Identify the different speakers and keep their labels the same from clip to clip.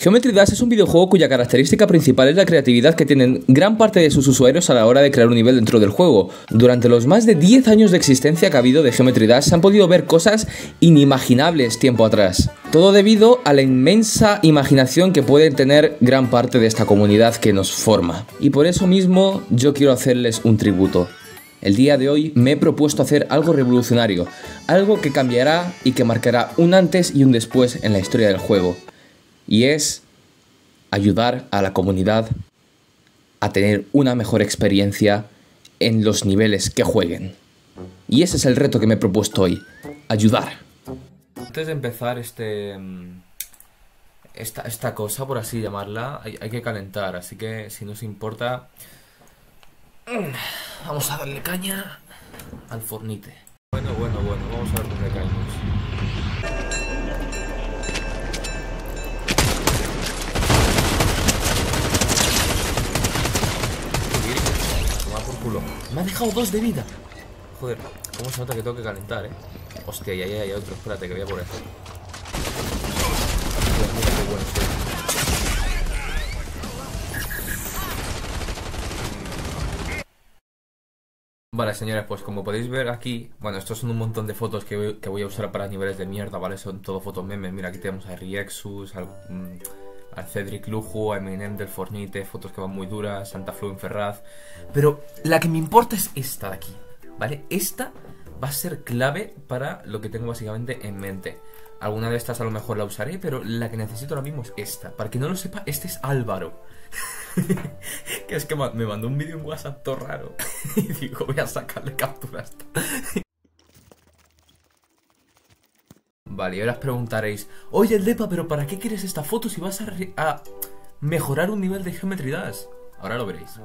Speaker 1: Geometry Dash es un videojuego cuya característica principal es la creatividad que tienen gran parte de sus usuarios a la hora de crear un nivel dentro del juego. Durante los más de 10 años de existencia que ha habido de Geometry Dash se han podido ver cosas inimaginables tiempo atrás. Todo debido a la inmensa imaginación que puede tener gran parte de esta comunidad que nos forma. Y por eso mismo yo quiero hacerles un tributo. El día de hoy me he propuesto hacer algo revolucionario, algo que cambiará y que marcará un antes y un después en la historia del juego y es ayudar a la comunidad a tener una mejor experiencia en los niveles que jueguen. Y ese es el reto que me he propuesto hoy, ayudar.
Speaker 2: Antes de empezar este mm, esta, esta cosa, por así llamarla, hay, hay que calentar, así que si nos importa, mm, vamos a darle caña al fornite. Bueno, bueno, bueno, vamos a ver dónde Me ha dejado dos de vida. Joder, cómo se nota que tengo que calentar, eh. Hostia, y ahí hay otro. Espérate, que voy a por eso. Estoy. Vale, señores, pues como podéis ver aquí, bueno, estos son un montón de fotos que voy, que voy a usar para niveles de mierda, ¿vale? Son todo fotos memes. Mira, aquí tenemos a Riexus, al, mm, al Cedric Lujo, a Eminem del Fornite, fotos que van muy duras, Santa Flu en Ferraz. Pero la que me importa es esta de aquí, ¿vale? Esta va a ser clave para lo que tengo básicamente en mente. Alguna de estas a lo mejor la usaré, pero la que necesito ahora mismo es esta. Para que no lo sepa, este es Álvaro. que es que me mandó un vídeo en WhatsApp todo raro. y digo, voy a sacarle captura a esto. Vale, y ahora os preguntaréis, oye Lepa, pero ¿para qué quieres esta foto si vas a, a mejorar un nivel de Geometry Dash? Ahora lo veréis.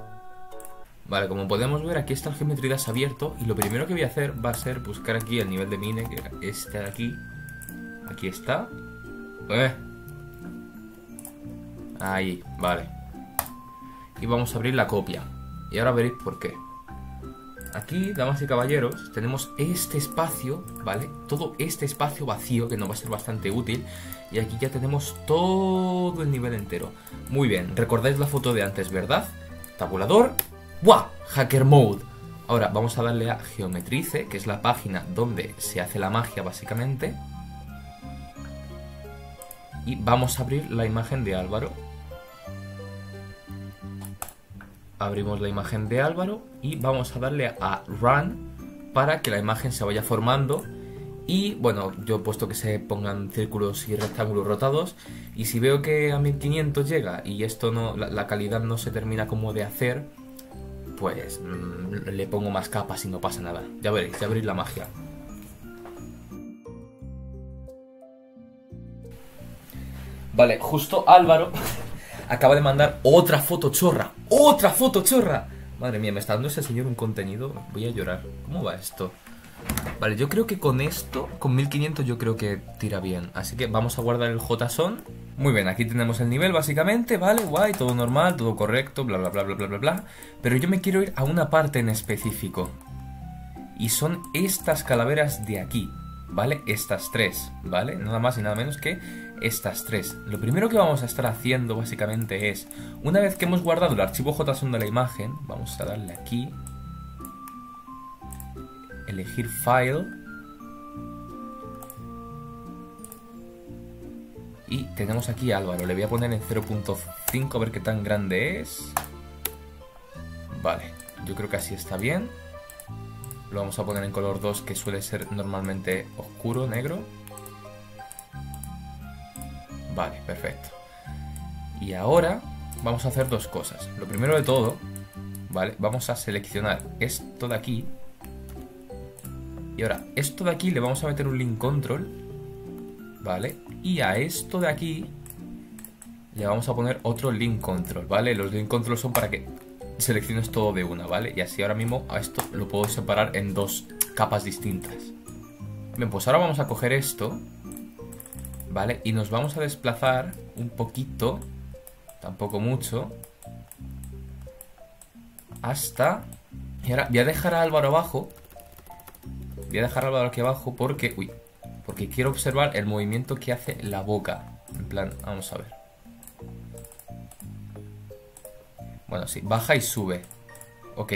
Speaker 2: Vale, como podemos ver, aquí está el Geometry Dash abierto y lo primero que voy a hacer va a ser buscar aquí el nivel de mine, que de aquí. Aquí está. Eh. Ahí, vale. Y vamos a abrir la copia. Y ahora veréis por qué. Aquí, damas y caballeros, tenemos este espacio, ¿vale? Todo este espacio vacío que nos va a ser bastante útil. Y aquí ya tenemos todo el nivel entero. Muy bien, recordáis la foto de antes, ¿verdad? Tabulador. ¡Buah! Hacker Mode. Ahora vamos a darle a Geometrice, que es la página donde se hace la magia básicamente. Y vamos a abrir la imagen de Álvaro. Abrimos la imagen de Álvaro y vamos a darle a Run para que la imagen se vaya formando. Y bueno, yo he puesto que se pongan círculos y rectángulos rotados. Y si veo que a 1500 llega y esto no, la, calidad no se termina como de hacer, pues mm, le pongo más capas y no pasa nada. Ya veréis, ya veréis la magia. Vale, justo Álvaro acaba de mandar otra foto chorra. ¡Otra foto chorra! Madre mía, me está dando ese señor un contenido. Voy a llorar. ¿Cómo va esto? Vale, yo creo que con esto, con 1500, yo creo que tira bien. Así que vamos a guardar el JSON. Muy bien, aquí tenemos el nivel básicamente, ¿vale? Guay, todo normal, todo correcto, bla, bla, bla, bla, bla, bla, bla. Pero yo me quiero ir a una parte en específico. Y son estas calaveras de aquí, ¿vale? Estas tres, ¿vale? Nada más y nada menos que estas tres. Lo primero que vamos a estar haciendo básicamente es, una vez que hemos guardado el archivo JSON de la imagen, vamos a darle aquí, elegir File, y tenemos aquí a Álvaro, le voy a poner en 0.5 a ver qué tan grande es. Vale, yo creo que así está bien. Lo vamos a poner en color 2 que suele ser normalmente oscuro, negro. Vale, perfecto. Y ahora vamos a hacer dos cosas. Lo primero de todo, ¿vale? Vamos a seleccionar esto de aquí. Y ahora, esto de aquí le vamos a meter un link control. ¿Vale? Y a esto de aquí le vamos a poner otro link control, ¿vale? Los link control son para que selecciones todo de una, ¿vale? Y así ahora mismo a esto lo puedo separar en dos capas distintas. Bien, pues ahora vamos a coger esto ¿Vale? Y nos vamos a desplazar un poquito, tampoco mucho, hasta... Y ahora voy a dejar a Álvaro abajo. Voy a dejar a Álvaro aquí abajo porque... Uy, porque quiero observar el movimiento que hace la boca. En plan, vamos a ver. Bueno, sí, baja y sube. Ok,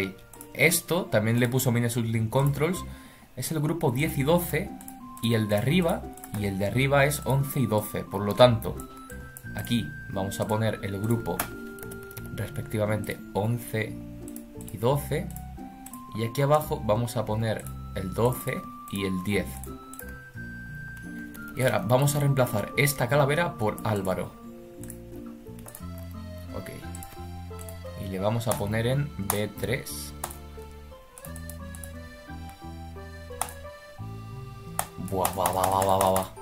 Speaker 2: esto también le puso Minnesota Link Controls. Es el grupo 10 y 12 y el de arriba, y el de arriba es 11 y 12. Por lo tanto, aquí vamos a poner el grupo respectivamente 11 y 12. Y aquí abajo vamos a poner el 12 y el 10. Y ahora vamos a reemplazar esta calavera por Álvaro. Ok. Y le vamos a poner en B3. Buah, va, va, va, va, va, va.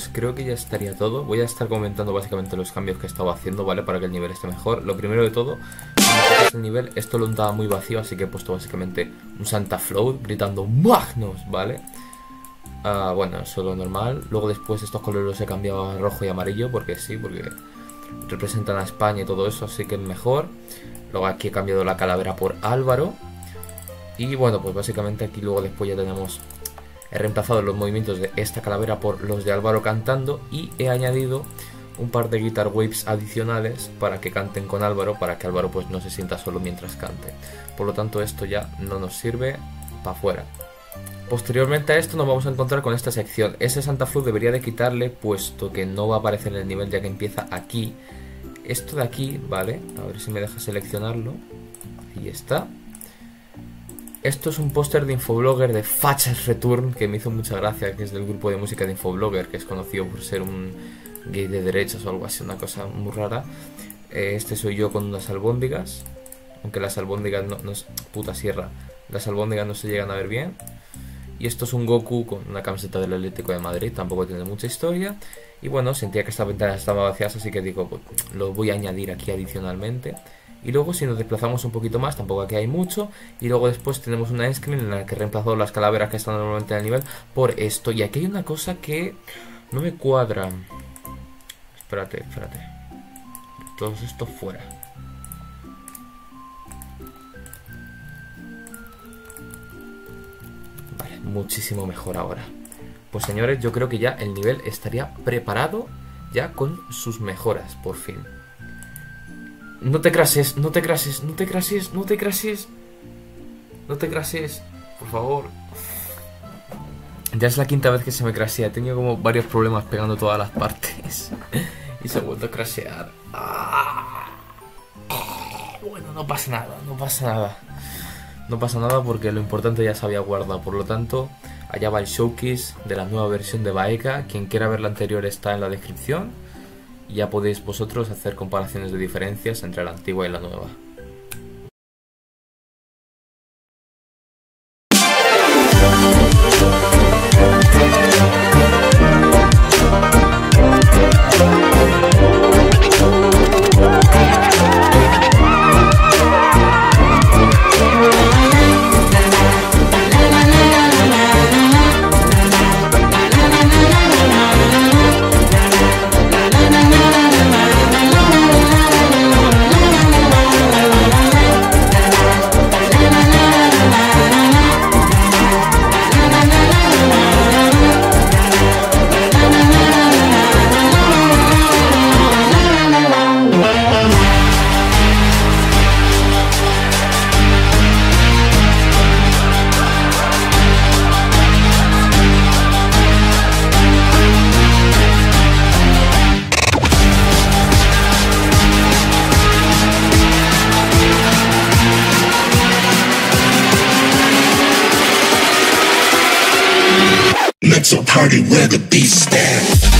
Speaker 2: Pues creo que ya estaría todo. Voy a estar comentando básicamente los cambios que he estado haciendo, ¿vale? Para que el nivel esté mejor. Lo primero de todo, es el nivel. Esto lo notaba muy vacío, así que he puesto básicamente un Santa Float gritando ¡Magnus! ¿Vale? Ah, bueno, eso es lo normal. Luego después estos colores los he cambiado a rojo y amarillo, porque sí, porque representan a España y todo eso, así que es mejor. Luego aquí he cambiado la calavera por Álvaro. Y bueno, pues básicamente aquí luego después ya tenemos He reemplazado los movimientos de esta calavera por los de Álvaro cantando y he añadido un par de guitar waves adicionales para que canten con Álvaro, para que Álvaro pues no se sienta solo mientras cante. Por lo tanto esto ya no nos sirve para afuera. Posteriormente a esto nos vamos a encontrar con esta sección. Ese Santa Flor debería de quitarle puesto que no va a aparecer en el nivel ya que empieza aquí. Esto de aquí, ¿vale? A ver si me deja seleccionarlo. Ahí está. Esto es un póster de Infoblogger de Fachas Return que me hizo mucha gracia, que es del grupo de música de Infoblogger, que es conocido por ser un gay de derechas o algo así, una cosa muy rara. Eh, Este soy yo con unas albóndigas, aunque las albóndigas no, puta sierra, las albóndigas no se llegan a ver bien. Y esto es un Goku con una camiseta del Atlético de Madrid, tampoco tiene mucha historia. Y bueno, sentía que estas ventanas estaban vacías, así que digo, pues, lo voy a añadir aquí adicionalmente. Y luego si nos desplazamos un poquito más, tampoco aquí hay mucho. Y luego después tenemos una screen en la que he reemplazado las calaveras que están normalmente en el nivel por esto. Y aquí hay una cosa que no me cuadra. Espérate, espérate. Todo esto fuera. Vale, muchísimo mejor ahora. Pues señores, yo creo que ya el nivel estaría preparado ya con sus mejoras, por fin. No te crases, no te crases, no te crases, no te crases. No te crases, por favor. Ya es la quinta vez que se me crasea. He tenido como varios problemas pegando todas las partes. y se ha vuelto a crasear. Ah. Bueno, no pasa nada, no pasa nada. No pasa nada porque lo importante ya se había guardado. Por lo tanto, allá va el showcase de la nueva versión de Baeka. Quien quiera ver la anterior está en la descripción. Ya podéis vosotros hacer comparaciones de diferencias entre la antigua y la nueva.
Speaker 3: Let's a party where the beast stand.